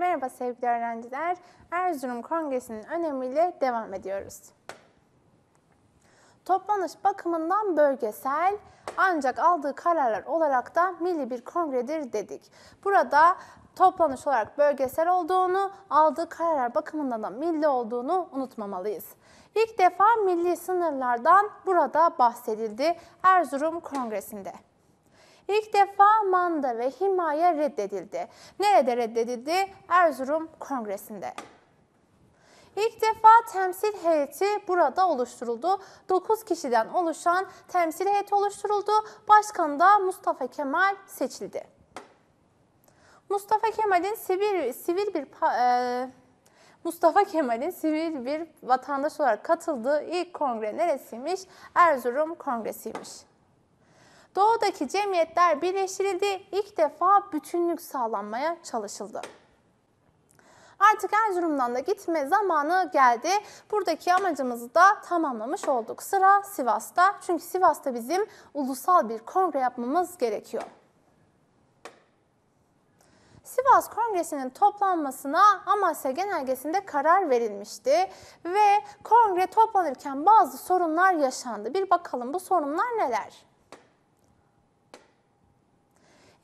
Merhaba sevgili öğrenciler. Erzurum Kongresi'nin önemiyle devam ediyoruz. Toplanış bakımından bölgesel ancak aldığı kararlar olarak da milli bir kongredir dedik. Burada toplanış olarak bölgesel olduğunu, aldığı kararlar bakımından da milli olduğunu unutmamalıyız. İlk defa milli sınırlardan burada bahsedildi Erzurum Kongresi'nde. İlk defa manda ve himaye reddedildi. Nerede reddedildi? Erzurum Kongresi'nde. İlk defa temsil heyeti burada oluşturuldu. 9 kişiden oluşan temsil heyeti oluşturuldu. Başkanı da Mustafa Kemal seçildi. Mustafa Kemal'in sivil, sivil bir e, Mustafa Kemal'in sivil bir vatandaş olarak katıldığı ilk kongre neresiymiş? Erzurum Kongresi'ymiş. Doğudaki cemiyetler birleştirildi. İlk defa bütünlük sağlanmaya çalışıldı. Artık Erzurum'dan da gitme zamanı geldi. Buradaki amacımızı da tamamlamış olduk. Sıra Sivas'ta. Çünkü Sivas'ta bizim ulusal bir kongre yapmamız gerekiyor. Sivas Kongresi'nin toplanmasına Amasya Genelgesi'nde karar verilmişti ve kongre toplanırken bazı sorunlar yaşandı. Bir bakalım bu sorunlar neler?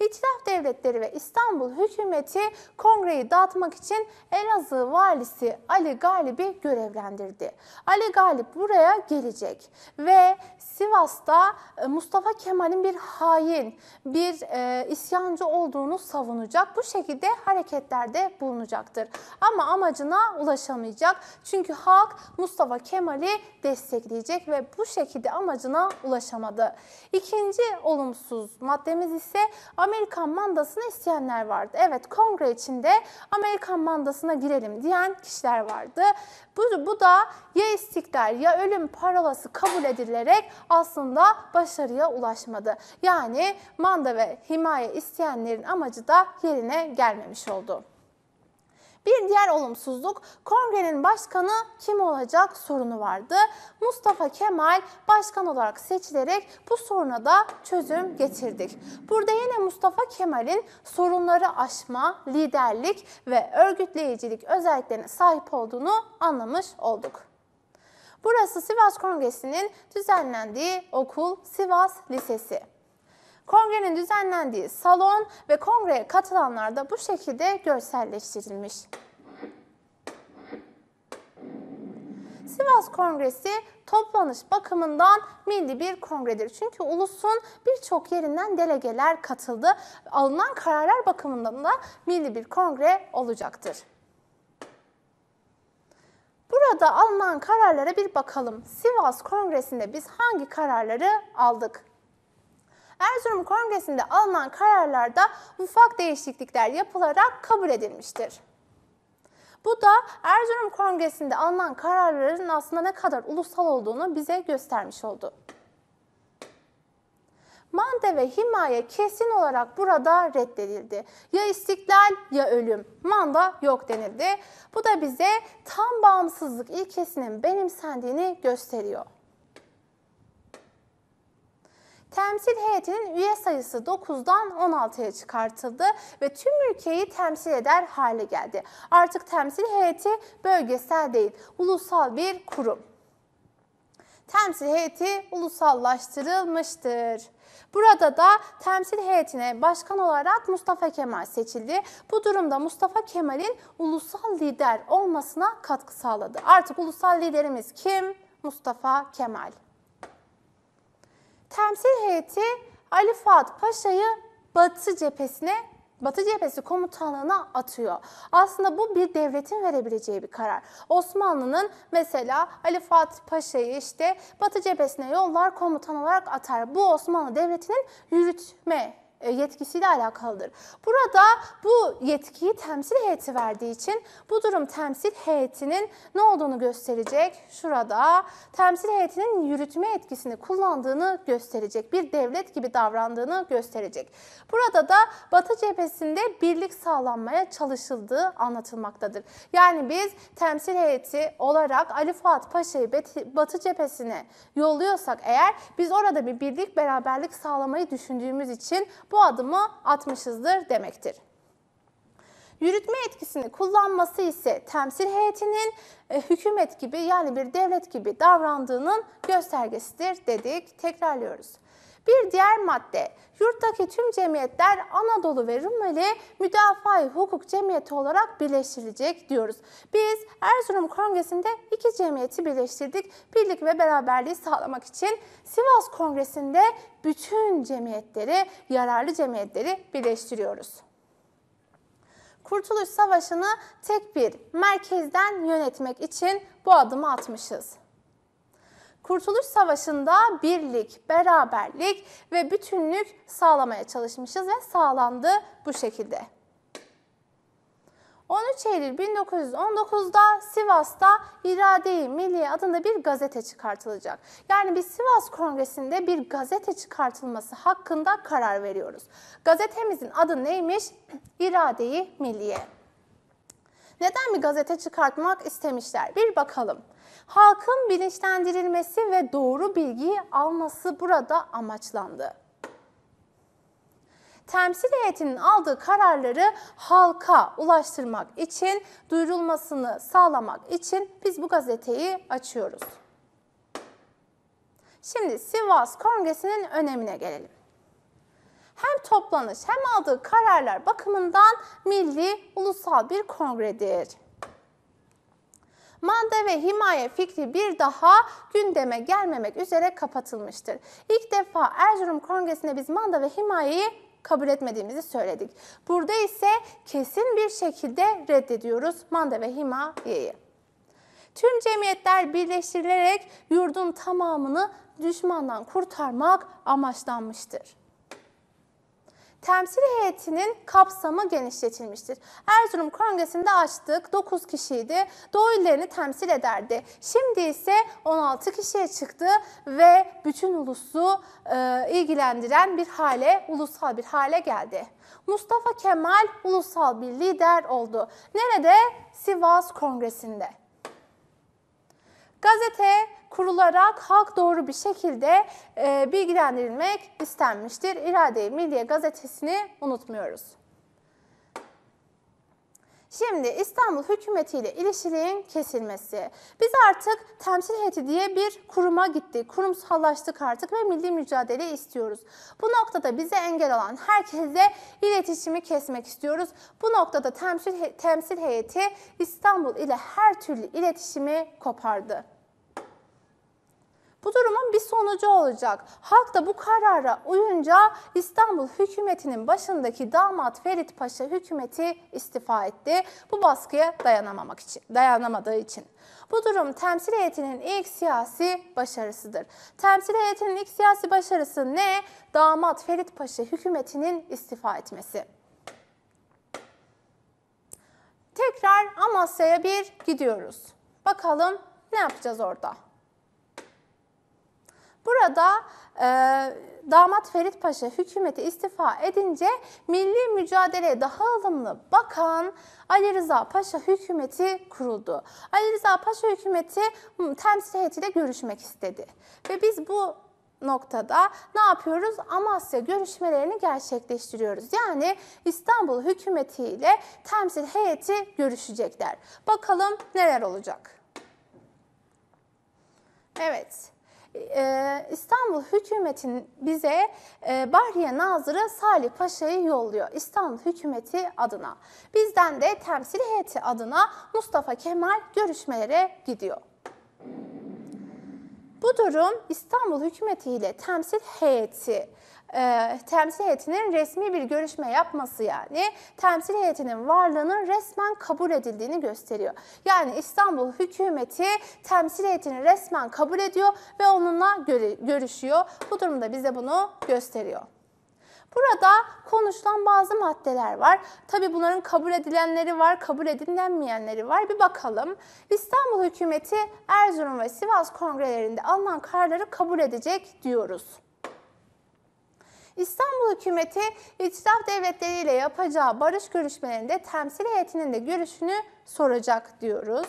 İtilaf Devletleri ve İstanbul hükümeti kongreyi dağıtmak için Elazığ valisi Ali Galip'i görevlendirdi. Ali Galip buraya gelecek ve Sivas'ta e, Mustafa Kemal'in bir hain, bir e, isyancı olduğunu savunacak. Bu şekilde hareketlerde bulunacaktır. Ama amacına ulaşamayacak. Çünkü halk Mustafa Kemal'i destekleyecek ve bu şekilde amacına ulaşamadı. İkinci olumsuz maddemiz ise Amerikan mandasını isteyenler vardı. Evet kongre içinde Amerikan mandasına girelim diyen kişiler vardı. Bu, bu da ya istiklal ya ölüm parolası kabul edilerek aslında başarıya ulaşmadı. Yani manda ve himaye isteyenlerin amacı da yerine gelmemiş oldu. Bir diğer olumsuzluk kongrenin başkanı kim olacak sorunu vardı. Mustafa Kemal başkan olarak seçilerek bu soruna da çözüm getirdik. Burada yine Mustafa Kemal'in sorunları aşma, liderlik ve örgütleyicilik özelliklerine sahip olduğunu anlamış olduk. Burası Sivas Kongresi'nin düzenlendiği okul Sivas Lisesi. Kongrenin düzenlendiği salon ve kongreye katılanlar da bu şekilde görselleştirilmiş. Sivas Kongresi toplanış bakımından milli bir kongredir. Çünkü ulusun birçok yerinden delegeler katıldı. Alınan kararlar bakımından da milli bir kongre olacaktır. Burada alınan kararlara bir bakalım. Sivas Kongresi'nde biz hangi kararları aldık? Erzurum Kongresi'nde alınan kararlarda ufak değişiklikler yapılarak kabul edilmiştir. Bu da Erzurum Kongresi'nde alınan kararların aslında ne kadar ulusal olduğunu bize göstermiş oldu. Mande ve himaye kesin olarak burada reddedildi. Ya istiklal ya ölüm. Manda yok denildi. Bu da bize tam bağımsızlık ilkesinin benimsendiğini gösteriyor. Temsil heyetinin üye sayısı 9'dan 16'ya çıkartıldı ve tüm ülkeyi temsil eder hale geldi. Artık temsil heyeti bölgesel değil, ulusal bir kurum. Temsil heyeti ulusallaştırılmıştır. Burada da temsil heyetine başkan olarak Mustafa Kemal seçildi. Bu durumda Mustafa Kemal'in ulusal lider olmasına katkı sağladı. Artık ulusal liderimiz kim? Mustafa Kemal. Temsil heyeti Ali Fuat Paşa'yı Batı cephesine Batı cephesi komutanlığına atıyor. Aslında bu bir devletin verebileceği bir karar. Osmanlı'nın mesela Ali Fuat Paşa'yı işte Batı cephesine yollar komutan olarak atar. Bu Osmanlı Devleti'nin yürütme yetkisiyle alakalıdır. Burada bu yetkiyi temsil heyeti verdiği için bu durum temsil heyetinin ne olduğunu gösterecek. Şurada temsil heyetinin yürütme etkisini kullandığını gösterecek. Bir devlet gibi davrandığını gösterecek. Burada da Batı cephesinde birlik sağlanmaya çalışıldığı anlatılmaktadır. Yani biz temsil heyeti olarak Ali Fuat Paşa'yı Batı cephesine yolluyorsak eğer biz orada bir birlik beraberlik sağlamayı düşündüğümüz için bu adımı atmışızdır demektir. Yürütme etkisini kullanması ise temsil heyetinin e, hükümet gibi yani bir devlet gibi davrandığının göstergesidir dedik. Tekrarlıyoruz. Bir diğer madde, yurttaki tüm cemiyetler Anadolu ve Rumeli Müdafaa Hukuk Cemiyeti olarak birleştirilecek diyoruz. Biz Erzurum Kongresi'nde iki cemiyeti birleştirdik. Birlik ve beraberliği sağlamak için Sivas Kongresi'nde bütün cemiyetleri, yararlı cemiyetleri birleştiriyoruz. Kurtuluş Savaşı'nı tek bir merkezden yönetmek için bu adımı atmışız. Kurtuluş Savaşı'nda birlik, beraberlik ve bütünlük sağlamaya çalışmışız ve sağlandı bu şekilde. 13 Eylül 1919'da Sivas'ta İrade-i Milliye adında bir gazete çıkartılacak. Yani biz Sivas Kongresi'nde bir gazete çıkartılması hakkında karar veriyoruz. Gazetemizin adı neymiş? İrade-i Milliye. Neden bir gazete çıkartmak istemişler? Bir bakalım. Halkın bilinçlendirilmesi ve doğru bilgiyi alması burada amaçlandı. Temsil heyetinin aldığı kararları halka ulaştırmak için, duyurulmasını sağlamak için biz bu gazeteyi açıyoruz. Şimdi Sivas Kongresi'nin önemine gelelim. Hem toplanış hem aldığı kararlar bakımından milli, ulusal bir kongredir. Manda ve himaye fikri bir daha gündeme gelmemek üzere kapatılmıştır. İlk defa Erzurum Kongresi'nde biz manda ve himayeyi kabul etmediğimizi söyledik. Burada ise kesin bir şekilde reddediyoruz manda ve himayeyi. Tüm cemiyetler birleştirilerek yurdun tamamını düşmandan kurtarmak amaçlanmıştır temsil heyetinin kapsamı genişletilmiştir. Erzurum Kongresi'nde açtık 9 kişiydi. Doğu illerini temsil ederdi. Şimdi ise 16 kişiye çıktı ve bütün ulusu e, ilgilendiren bir hale, ulusal bir hale geldi. Mustafa Kemal ulusal bir lider oldu. Nerede? Sivas Kongresi'nde. Gazete kurularak halk doğru bir şekilde e, bilgilendirilmek istenmiştir. İrade-i Milliye gazetesini unutmuyoruz. Şimdi İstanbul hükümeti ile ilişkinin kesilmesi. Biz artık temsil heyeti diye bir kuruma gittik. Kurumsallaştık artık ve milli mücadele istiyoruz. Bu noktada bize engel olan herkese iletişimi kesmek istiyoruz. Bu noktada temsil, temsil heyeti İstanbul ile her türlü iletişimi kopardı. Bu durumun bir sonucu olacak. Halk da bu karara uyunca İstanbul hükümetinin başındaki damat Ferit Paşa hükümeti istifa etti. Bu baskıya dayanamamak için, dayanamadığı için. Bu durum temsil heyetinin ilk siyasi başarısıdır. Temsil heyetinin ilk siyasi başarısı ne? Damat Ferit Paşa hükümetinin istifa etmesi. Tekrar Amasya'ya bir gidiyoruz. Bakalım ne yapacağız orada? Burada e, damat Ferit Paşa hükümeti istifa edince milli mücadeleye daha ılımlı bakan Ali Rıza Paşa hükümeti kuruldu. Ali Rıza Paşa hükümeti temsil heyetiyle görüşmek istedi. Ve biz bu noktada ne yapıyoruz? Amasya görüşmelerini gerçekleştiriyoruz. Yani İstanbul hükümeti ile temsil heyeti görüşecekler. Bakalım neler olacak? Evet. Ee, İstanbul hükümetin bize e, Bahriye Nazırı Salih Paşa'yı yolluyor İstanbul hükümeti adına. Bizden de temsil heyeti adına Mustafa Kemal görüşmelere gidiyor. Bu durum İstanbul hükümeti ile temsil heyeti e, temsil heyetinin resmi bir görüşme yapması yani temsil heyetinin varlığının resmen kabul edildiğini gösteriyor. Yani İstanbul hükümeti temsil heyetini resmen kabul ediyor ve onunla görüşüyor. Bu durumda bize bunu gösteriyor. Burada konuşulan bazı maddeler var. Tabi bunların kabul edilenleri var, kabul edilenmeyenleri var. Bir bakalım. İstanbul hükümeti Erzurum ve Sivas kongrelerinde alınan kararları kabul edecek diyoruz. İstanbul hükümeti itilaf devletleriyle yapacağı barış görüşmelerinde temsil heyetinin de görüşünü soracak diyoruz.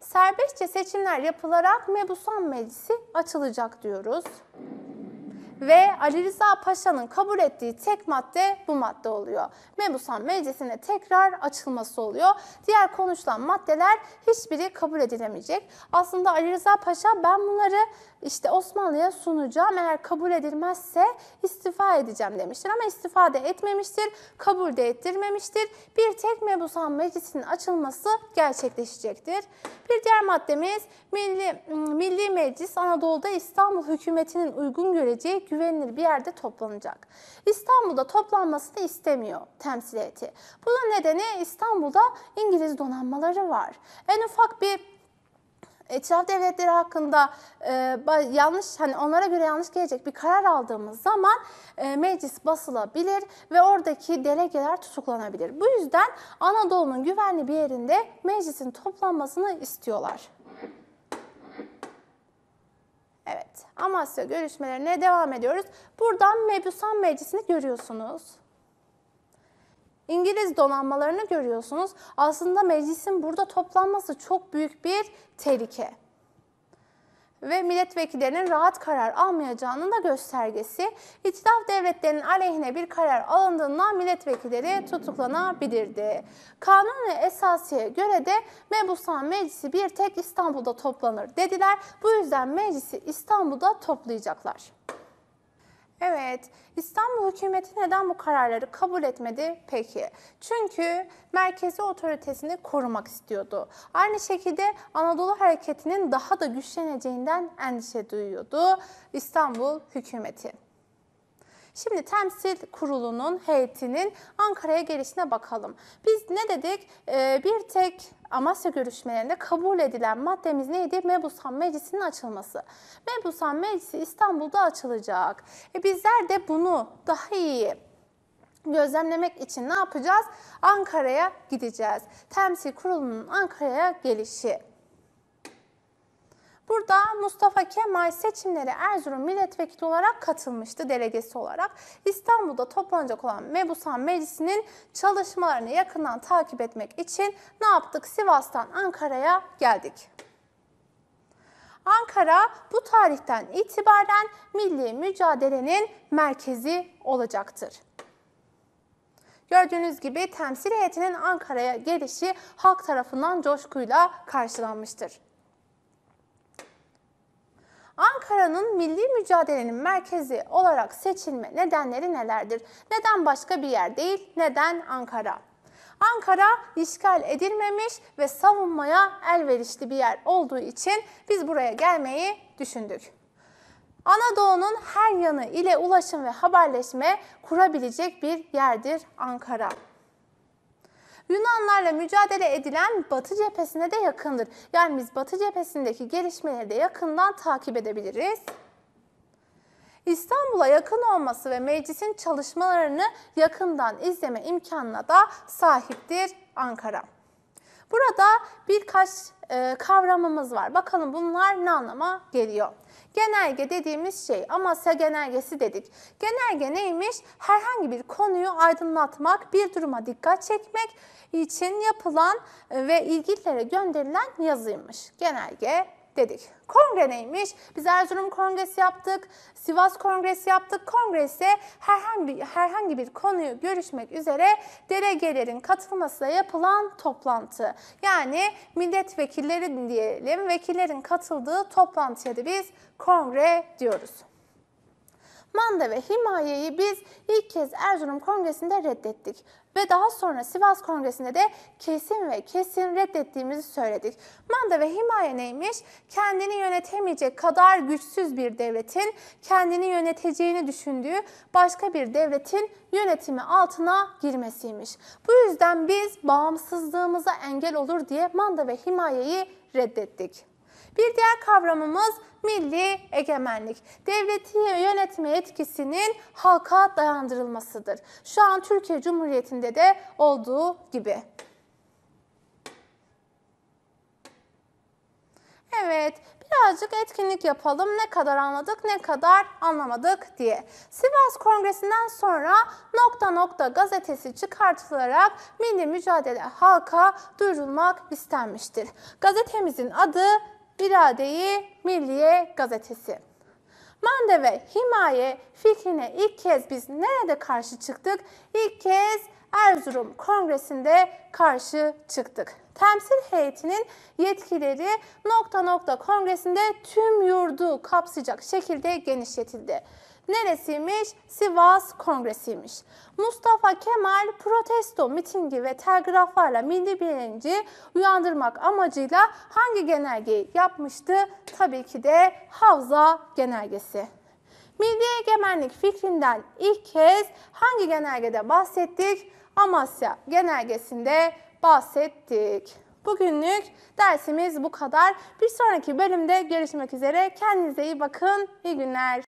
Serbestçe seçimler yapılarak Mebusan Meclisi açılacak diyoruz. Ve Ali Rıza Paşa'nın kabul ettiği tek madde bu madde oluyor. Mebusan Meclisi'ne tekrar açılması oluyor. Diğer konuşulan maddeler hiçbiri kabul edilemeyecek. Aslında Ali Rıza Paşa ben bunları işte Osmanlı'ya sunacağım. Eğer kabul edilmezse istifa edeceğim demiştir. Ama istifa da etmemiştir, kabul de ettirmemiştir. Bir tek Mebusan Meclisi'nin açılması gerçekleşecektir. Bir diğer maddemiz Milli, Milli Meclis Anadolu'da İstanbul hükümetinin uygun göreceği güvenilir bir yerde toplanacak. İstanbul'da toplanmasını istemiyor temsil heyeti. Bunun nedeni İstanbul'da İngiliz donanmaları var. En ufak bir etraf devletleri hakkında e, yanlış hani onlara göre yanlış gelecek bir karar aldığımız zaman e, meclis basılabilir ve oradaki delegeler tutuklanabilir. Bu yüzden Anadolu'nun güvenli bir yerinde meclisin toplanmasını istiyorlar. Evet, Amasya görüşmelerine devam ediyoruz. Buradan Mebusan Meclisi'ni görüyorsunuz. İngiliz donanmalarını görüyorsunuz. Aslında meclisin burada toplanması çok büyük bir tehlike. Ve milletvekillerinin rahat karar almayacağının da göstergesi. İtilaf devletlerinin aleyhine bir karar alındığında milletvekilleri tutuklanabilirdi. Kanun ve esasiye göre de Mebusan Meclisi bir tek İstanbul'da toplanır dediler. Bu yüzden meclisi İstanbul'da toplayacaklar. Evet, İstanbul hükümeti neden bu kararları kabul etmedi peki? Çünkü merkezi otoritesini korumak istiyordu. Aynı şekilde Anadolu hareketinin daha da güçleneceğinden endişe duyuyordu İstanbul hükümeti. Şimdi temsil kurulunun heyetinin Ankara'ya gelişine bakalım. Biz ne dedik? Ee, bir tek Amasya görüşmelerinde kabul edilen maddemiz neydi? Mebusan Meclisi'nin açılması. Mebusan Meclisi İstanbul'da açılacak. E bizler de bunu daha iyi gözlemlemek için ne yapacağız? Ankara'ya gideceğiz. Temsil kurulunun Ankara'ya gelişi. Burada Mustafa Kemal seçimlere Erzurum milletvekili olarak katılmıştı delegesi olarak. İstanbul'da toplanacak olan Mebusan Meclisi'nin çalışmalarını yakından takip etmek için ne yaptık? Sivas'tan Ankara'ya geldik. Ankara bu tarihten itibaren milli mücadelenin merkezi olacaktır. Gördüğünüz gibi temsil heyetinin Ankara'ya gelişi halk tarafından coşkuyla karşılanmıştır. Ankara'nın milli mücadelenin merkezi olarak seçilme nedenleri nelerdir? Neden başka bir yer değil? Neden Ankara? Ankara işgal edilmemiş ve savunmaya elverişli bir yer olduğu için biz buraya gelmeyi düşündük. Anadolu'nun her yanı ile ulaşım ve haberleşme kurabilecek bir yerdir Ankara. Yunanlarla mücadele edilen Batı cephesine de yakındır. Yani biz Batı cephesindeki gelişmeleri de yakından takip edebiliriz. İstanbul'a yakın olması ve meclisin çalışmalarını yakından izleme imkanına da sahiptir Ankara. Burada birkaç e, kavramımız var. Bakalım bunlar ne anlama geliyor? Genelge dediğimiz şey Amasya genelgesi dedik. Genelge neymiş? Herhangi bir konuyu aydınlatmak, bir duruma dikkat çekmek için yapılan e, ve ilgililere gönderilen yazıymış. Genelge dedik. Kongre neymiş? Biz Erzurum Kongresi yaptık, Sivas Kongresi yaptık. Kongrese herhangi bir, herhangi bir konuyu görüşmek üzere delegelerin katılmasıyla yapılan toplantı. Yani milletvekilleri diyelim, vekillerin katıldığı toplantıya da biz kongre diyoruz. Manda ve himayeyi biz ilk kez Erzurum Kongresi'nde reddettik. Ve daha sonra Sivas Kongresi'nde de kesin ve kesin reddettiğimizi söyledik. Manda ve himaye neymiş? Kendini yönetemeyecek kadar güçsüz bir devletin kendini yöneteceğini düşündüğü başka bir devletin yönetimi altına girmesiymiş. Bu yüzden biz bağımsızlığımıza engel olur diye manda ve himayeyi reddettik. Bir diğer kavramımız milli egemenlik. Devleti yönetme etkisinin halka dayandırılmasıdır. Şu an Türkiye Cumhuriyeti'nde de olduğu gibi. Evet, birazcık etkinlik yapalım. Ne kadar anladık, ne kadar anlamadık diye. Sivas Kongresi'nden sonra nokta nokta gazetesi çıkartılarak milli mücadele halka duyurulmak istenmiştir. Gazetemizin adı İradeyi Milliye Gazetesi. Mande ve himaye fikrine ilk kez biz nerede karşı çıktık? İlk kez Erzurum Kongresi'nde karşı çıktık. Temsil heyetinin yetkileri nokta nokta kongresinde tüm yurdu kapsayacak şekilde genişletildi. Neresiymiş? Sivas Kongresi'ymiş. Mustafa Kemal protesto mitingi ve telgraflarla milli bilinci uyandırmak amacıyla hangi genelgeyi yapmıştı? Tabii ki de Havza Genelgesi. Milli egemenlik fikrinden ilk kez hangi genelgede bahsettik? Amasya Genelgesi'nde bahsettik. Bugünlük dersimiz bu kadar. Bir sonraki bölümde görüşmek üzere. Kendinize iyi bakın. İyi günler.